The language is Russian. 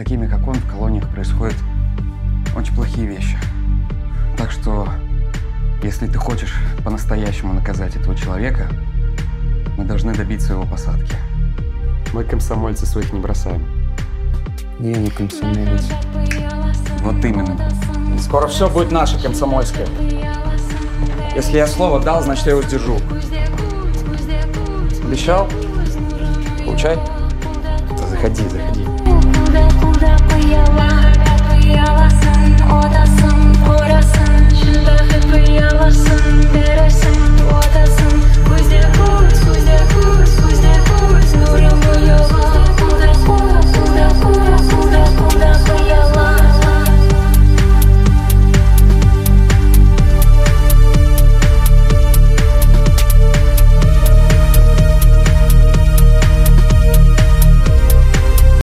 такими, как он, в колониях происходят очень плохие вещи. Так что, если ты хочешь по-настоящему наказать этого человека, мы должны добиться его посадки. Мы комсомольцы своих не бросаем. Я не комсомолец. Вот именно. Скоро все будет наше комсомольское. Если я слово дал, значит я его сдержу. Обещал? Получай. Заходи, заходи.